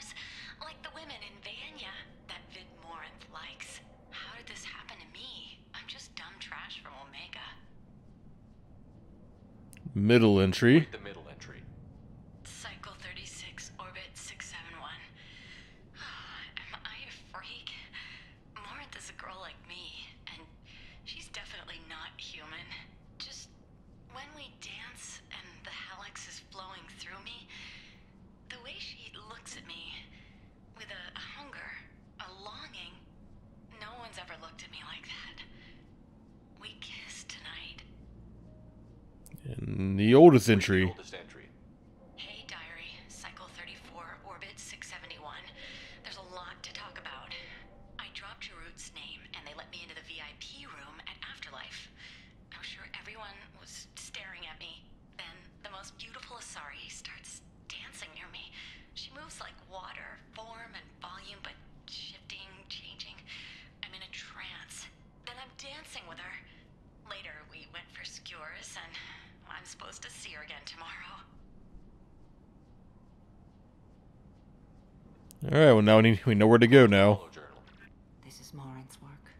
stars, like the women in Vaenia that Vid Morinth likes. How did this happen to me? I'm just dumb trash from Omega. Middle entry. The middle entry. Oldest entry. Alright, well now we, need, we know where to go now. This is Morinth's work.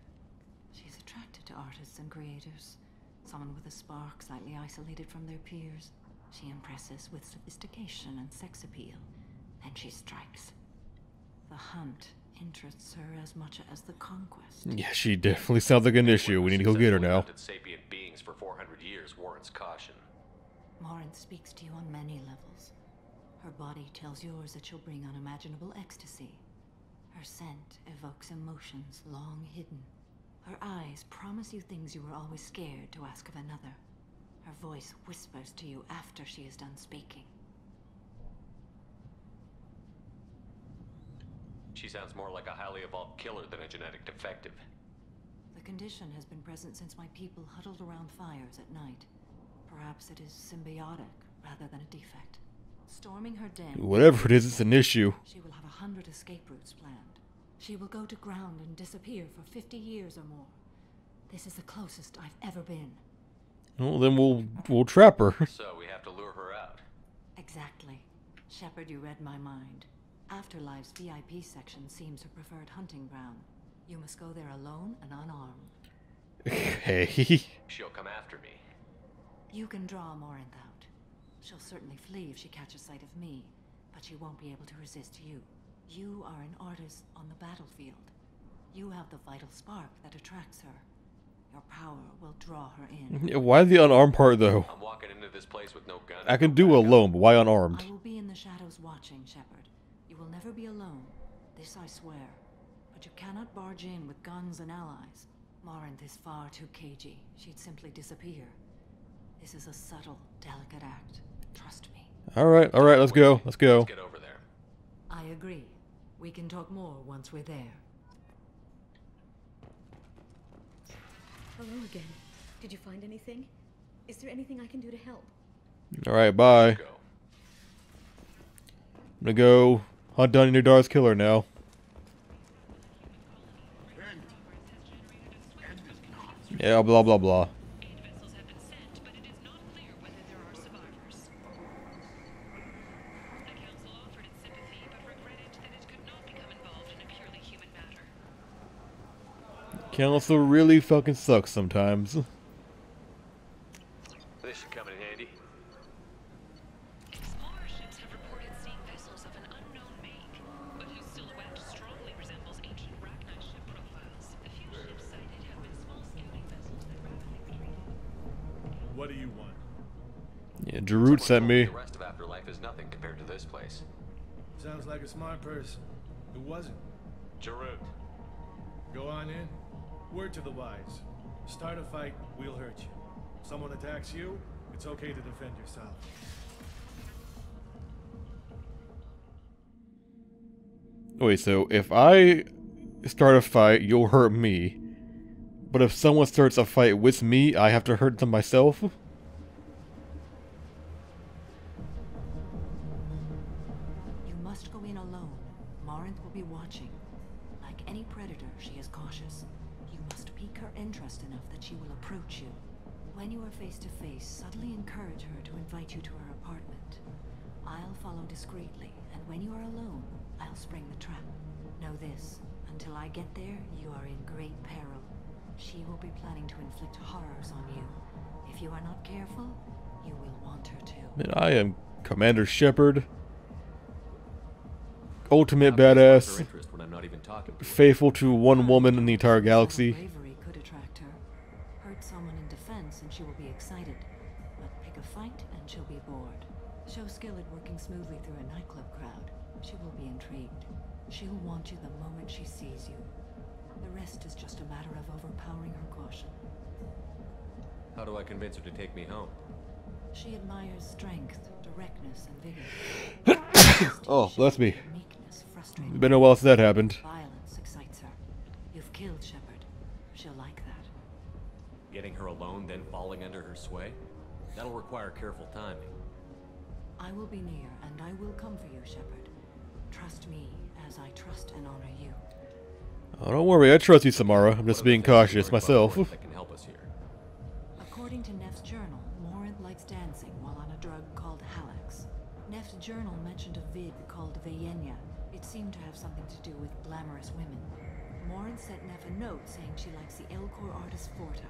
She's attracted to artists and creators. Someone with a spark, slightly isolated from their peers. She impresses with sophistication and sex appeal. Then she strikes. The hunt interests her as much as the conquest. Yeah, she definitely sounds like an issue. We need to go get her now. Hunted sapient beings for 400 years warrants caution. Morinth speaks to you on many levels. Her body tells yours that she'll bring unimaginable ecstasy. Her scent evokes emotions long hidden. Her eyes promise you things you were always scared to ask of another. Her voice whispers to you after she is done speaking. She sounds more like a highly evolved killer than a genetic defective. The condition has been present since my people huddled around fires at night. Perhaps it is symbiotic rather than a defect. Storming her den, Whatever it is, it's an issue. she will have a hundred escape routes planned. She will go to ground and disappear for 50 years or more. This is the closest I've ever been. Well, then we'll we'll trap her. So we have to lure her out. Exactly. Shepard, you read my mind. Afterlife's VIP section seems her preferred hunting ground. You must go there alone and unarmed. hey. She'll come after me. You can draw Morinth out. She'll certainly flee if she catches sight of me, but she won't be able to resist you. You are an artist on the battlefield. You have the vital spark that attracts her. Your power will draw her in. Yeah, Why the unarmed part though? I'm walking into this place with no gun. I can do alone, but why unarmed? I will be in the shadows watching, Shepard. You will never be alone. This I swear. But you cannot barge in with guns and allies. Morinth is far too cagey. She'd simply disappear. This is a subtle, delicate act. Trust me. Alright, alright, let's go. Let's go. Let's get over there. I agree. We can talk more once we're there. Hello again. Did you find anything? Is there anything I can do to help? Alright, bye. Go. I'm gonna go hunt down Nudar's killer now. Yeah, blah blah blah. Council really fucking sucks sometimes. This should come in handy. Explorer ships have reported seeing vessels of an unknown make, but whose silhouette strongly resembles ancient Rachni ship profiles. The few ships sighted have been small scouting vessels that rapidly retreated. What do you want? Yeah, Jarut sent me. The rest of Afterlife is nothing compared to this place. Sounds like a smart person. Who wasn't? Jarut. Go on in. Word to the wise. Start a fight, we'll hurt you. Someone attacks you, it's okay to defend yourself. Wait, so if I start a fight, you'll hurt me. But if someone starts a fight with me, I have to hurt them myself? Invite you to her apartment. I'll follow discreetly, and when you are alone, I'll spring the trap. Know this. Until I get there, you are in great peril. She will be planning to inflict horrors on you. If you are not careful, you will want her to. Man, I am Commander Shepard. Ultimate How can I spark her badass. interest when I'm not even talking to her? Faithful to one woman in the entire galaxy. Smoothly through a nightclub crowd. She will be intrigued. She'll want you the moment she sees you. The rest is just a matter of overpowering her caution. How do I convince her to take me home? She admires strength, directness, and vigor. Oh, bless me. Meekness frustrates Been a while since that happened. Violence excites her. You've killed Shepard. She'll like that. Getting her alone, then falling under her sway? That'll require careful timing. I will be near, and I will come for you, Shepard. Trust me as I trust and honor you. Oh, don't worry, I trust you, Samara. I'm just being cautious myself. Warren That can help us here. According to Nef's journal, Morinth likes dancing while on a drug called Hallex. Nef's journal mentioned a vid called Vaenia. It seemed to have something to do with glamorous women. Morinth sent Nef a note saying she likes the Elcor artist Fortack.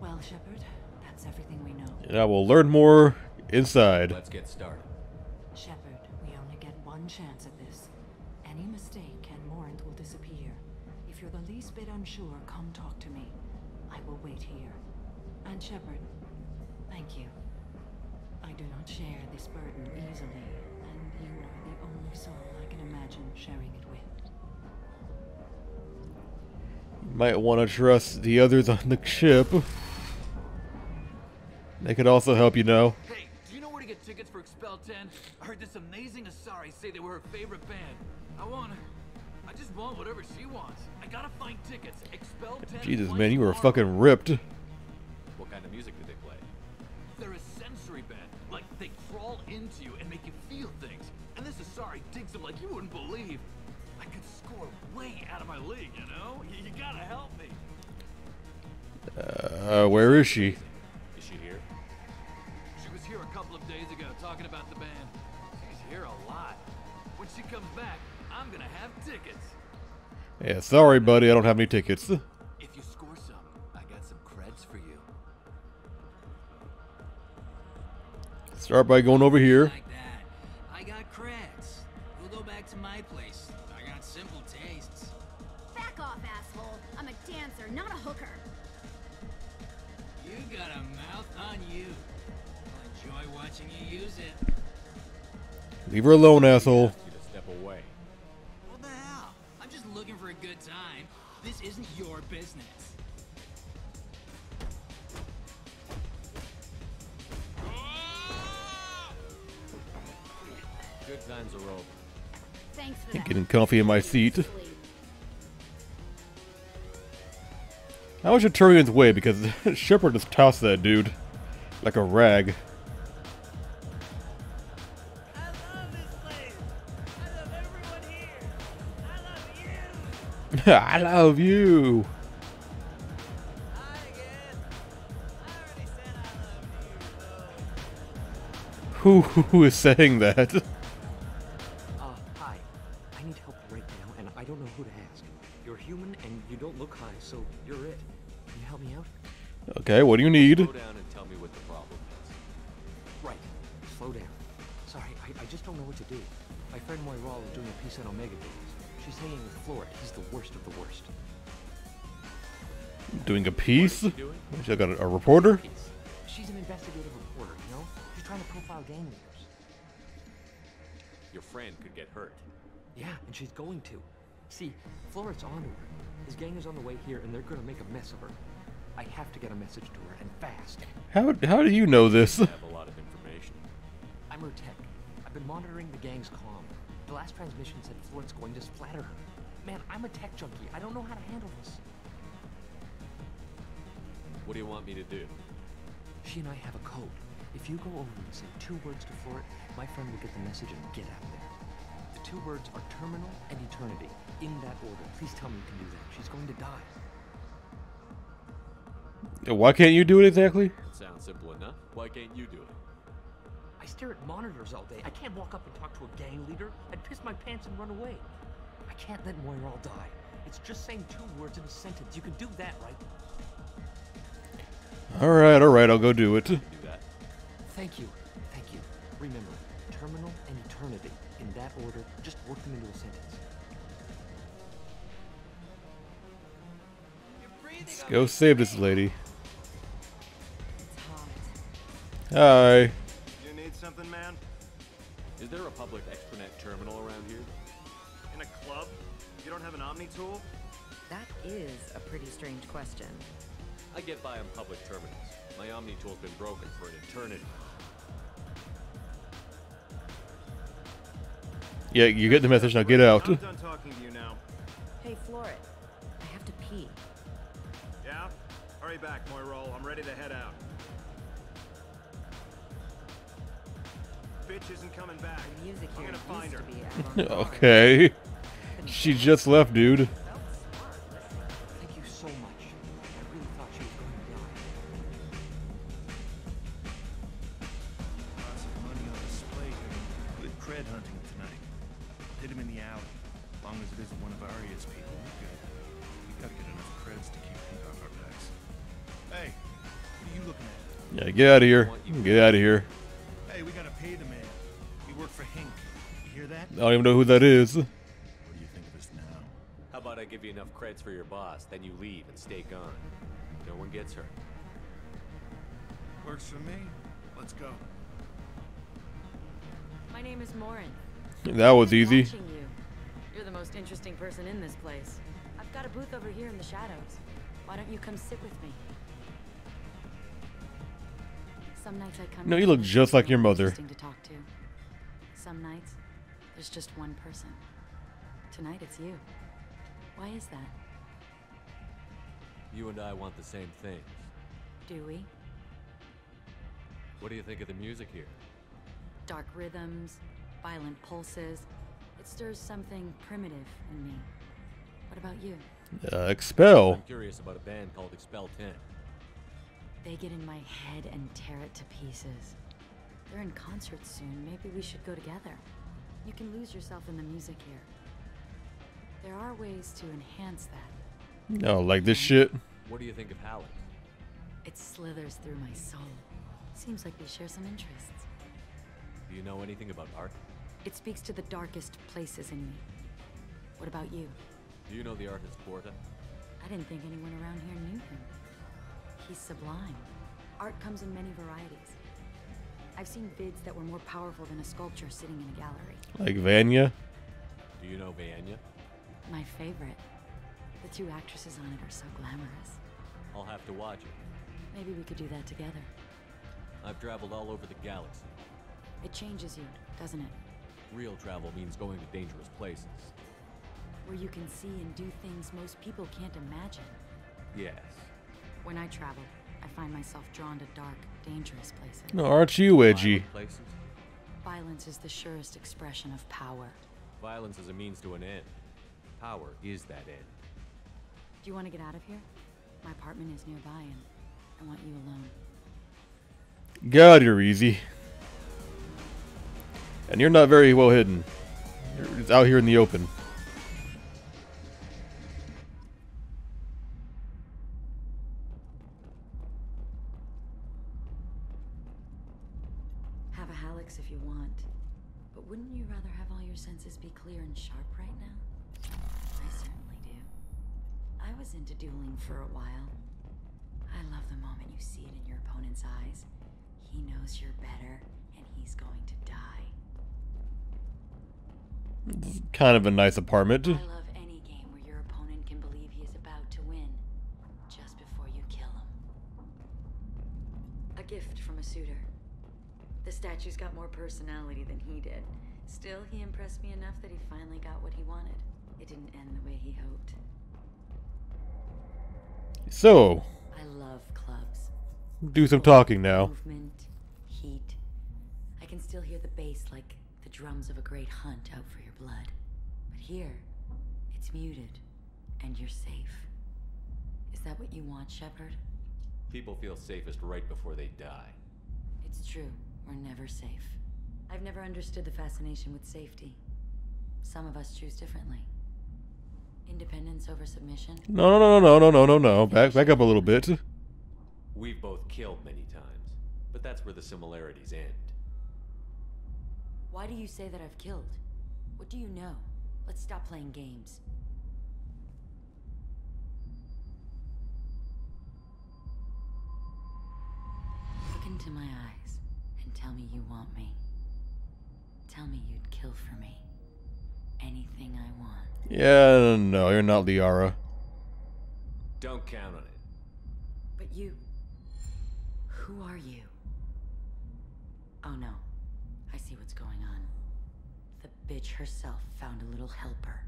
Well, Shepard, that's everything we know. And I will learn more inside. Let's get started. Shepard, we only get one chance at this. Any mistake and Morinth will disappear. If you're the least bit unsure, come talk to me. I will wait here. And Shepard, thank you. I do not share this burden easily, and you are the only soul I can imagine sharing it with. Might want to trust the others on the ship. They could also help you know. Hey, tickets for Expel 10? I heard this amazing Asari say they were her favorite band. I want. I just want whatever she wants. I gotta find tickets. Expel 10. Jesus, man, you were tomorrow. fucking ripped. What kind of music do they play? They're a sensory band. Like they crawl into you and make you feel things. And this Asari digs them like you wouldn't believe. I could score way out of my league, you know? You, you gotta help me. Uh, where is she? Back, I'm gonna have tickets. Yeah, sorry, buddy, I don't have any tickets. If you score some, I got some creds for you. Start by going over here. Like that. I got creds. We'll go back to my place. I got simple tastes. Back off, asshole. I'm a dancer, not a hooker. You got a mouth on you. I'll enjoy watching you use it. Leave her alone, asshole. Thanks for that. Getting comfy in my seat. Sleep. How should Turian's way? Because Shepard just tossed that dude like a rag. I love this place. I love everyone here. I love you. I love you. Hi again. I already said I love you. Who who is saying that? Hi. I need help right now, and I don't know who to ask. You're human, and you don't look high, so you're it. Can you help me out? Okay, what do you need? Slow down and tell me what the problem is. Right. Slow down. Sorry, I, I just don't know what to do. My friend Moiral is doing a piece on Omega Days. She's hanging with Florid. He's the worst of the worst. Doing a piece? What is she doing? She got a, a reporter? She's an investigative reporter, you know? She's trying to profile gang leaders. Your friend could get hurt. Yeah, and she's going to. See, Florid's on to her. His gang is on the way here, and they're gonna make a mess of her. I have to get a message to her, and fast. How how do you know this? I have a lot of information. I'm her tech. I've been monitoring the gang's comm. The last transmission said Florid's going to splatter her. Man, I'm a tech junkie. I don't know how to handle this. What do you want me to do? She and I have a code. If you go over and say two words to Florid, my friend will get the message and get out of there. The two words are terminal and eternity. In that order. Please tell me you can do that. She's going to die. Why can't you do it exactly? It sounds simple enough. Why can't you do it? I I stare at monitors all day. I can't walk up and talk to a gang leader. I'd piss my pants and run away. I can't let Moira all die. It's just saying two words in a sentence. You can do that, right? Alright, alright, I'll go do it. Do that. Thank you. Thank you. Remember, terminal and eternity. In that order, just work them into a sentence. Let's go save this lady. Hi. You need something, man? Is there a public extranet terminal around here? In a club? You don't have an Omni tool? That is a pretty strange question. I get by on public terminals. My Omni tool's been broken for an eternity. Yeah, you get the message, now get out. I'm done talking to you now. Hey, Floret, I have to pee. Yeah? Hurry back, Moirol. I'm ready to head out. Bitch isn't coming back. The music I'm gonna find her. to be okay. She just left, dude. The alley. As long as it isn't one of Aria's people, we're good. We gotta get enough creds to keep Hank off our backs. Hey, what are you looking at? Yeah, get out of here. Get out of here. Hey, we gotta pay the man. We work for Hink. You hear that? I don't even know who that is. What do you think of us now? How about I give you enough creds for your boss, then you leave and stay gone. No one gets hurt. Works for me. Let's go. My name is Morinth. That was easy. You. You're the most interesting person in this place. I've got a booth over here in the shadows. Why don't you come sit with me? Some nights I come. No, you look just like your mother. interesting to talk to. Some nights there's just one person. Tonight it's you. Why is that? You and I want the same things. Do we? What do you think of the music here? Dark rhythms, violent pulses. It stirs something primitive in me. What about you? Uh, expel. I'm curious about a band called Expel 10. They get in my head and tear it to pieces. They're in concert soon. Maybe we should go together. You can lose yourself in the music here. There are ways to enhance that. No, like this shit. What do you think of Hallex? It slithers through my soul. Seems like we share some interests. Do you know anything about art? It speaks to the darkest places in me. What about you? Do you know the artist Fortack? I didn't think anyone around here knew him. He's sublime. Art comes in many varieties. I've seen vids that were more powerful than a sculpture sitting in a gallery. Like Vaenia. Do you know Vaenia? My favorite. The two actresses on it are so glamorous. I'll have to watch it. Maybe we could do that together. I've traveled all over the galaxy. It changes you, doesn't it? Real travel means going to dangerous places. Where you can see and do things most people can't imagine. Yes. When I travel, I find myself drawn to dark, dangerous places. No, aren't you edgy? Places? Violence is the surest expression of power. Violence is a means to an end. Power is that end. Do you want to get out of here? My apartment is nearby and I want you alone. God, you're easy. And you're not very well hidden. You're out here in the open. Kind of a nice apartment. I love any game where your opponent can believe he is about to win, just before you kill him. A gift from a suitor. The statue's got more personality than he did. Still, he impressed me enough that he finally got what he wanted. It didn't end the way he hoped. So, I love clubs. do some talking now. Movement, heat. I can still hear the bass like the drums of a great hunt out for your blood. But here, it's muted, and you're safe. Is that what you want, Shepard? People feel safest right before they die. It's true. We're never safe. I've never understood the fascination with safety. Some of us choose differently. Independence over submission. No, no, no, no, no, no, no, no. Back, back up a little bit. We've both killed many times, but that's where the similarities end. Why do you say that I've killed? What do you know? Let's stop playing games. Look into my eyes and tell me you want me. Tell me you'd kill for me. Anything I want. Yeah, no, you're not Liara. Don't count on it. But you. Who are you? Oh no. I see what's going on. The bitch herself found a little helper.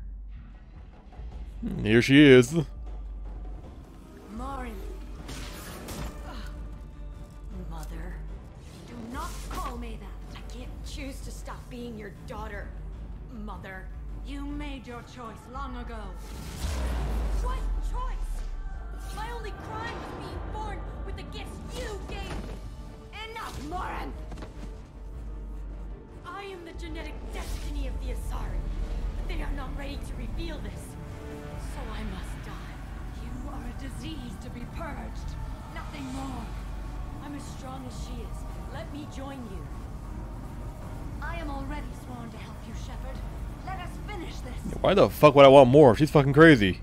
Here she is. Morinth. Mother. Do not call me that. I can't choose to stop being your daughter. Mother. You made your choice long ago. What choice? My only crime was being born with the gifts you gave me. Enough, Morinth! I am the genetic destiny of the Asari. But they are not ready to reveal this. So I must die. You are a disease to be purged. Nothing more. I'm as strong as she is. Let me join you. I am already sworn to help you, Shepard. Let us finish this. Why the fuck would I want more? She's fucking crazy.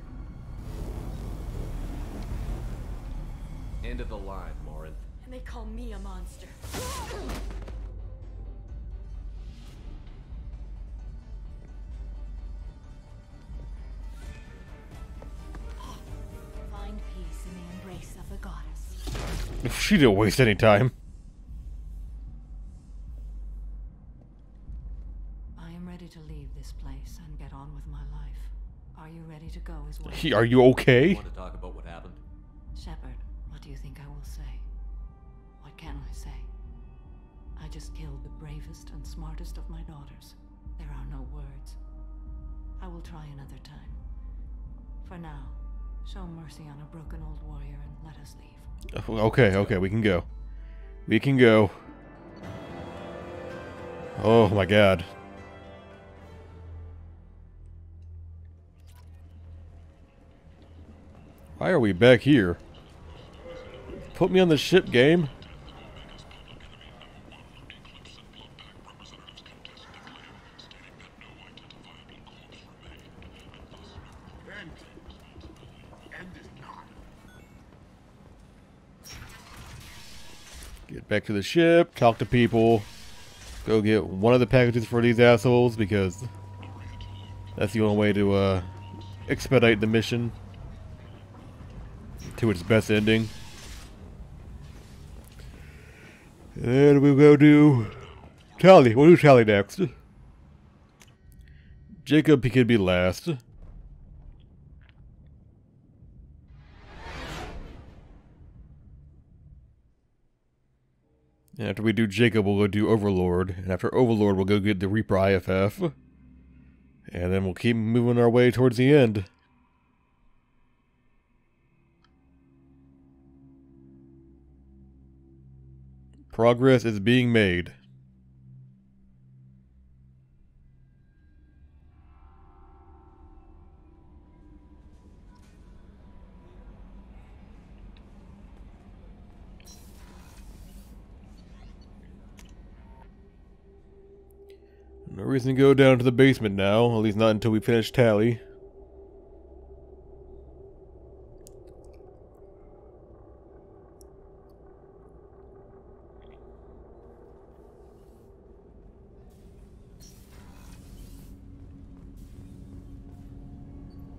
She didn't waste any time. I am ready to leave this place and get on with my life. Are you ready to go as well? He- Are you okay? Want to talk about what happened? Shepard, what do you think I will say? What can I say? I just killed the bravest and smartest of my daughters. There are no words. I will try another time. For now, show mercy on a broken old warrior and let us leave. Okay, okay, we can go. We can go. Oh my god. Why are we back here? Put me on the ship game. Get to the ship, talk to people, go get one of the packages for these assholes because that's the only way to uh, expedite the mission to its best ending. And we'll go do Tali. We'll do Tali next. Jacob, he could be last. And after we do Jacob, we'll go do Overlord. And after Overlord, we'll go get the Reaper IFF. And then we'll keep moving our way towards the end. Progress is being made. No reason to go down to the basement now, at least not until we finish Tali.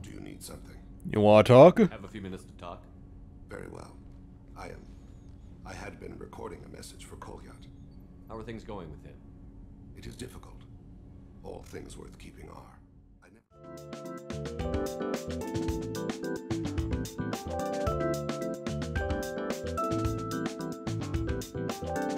Do you need something? You want to talk? Have a few minutes to talk. Very well. I am. I had been recording a message for Kolyat. How are things going with him? It is difficult all things worth keeping are. I never...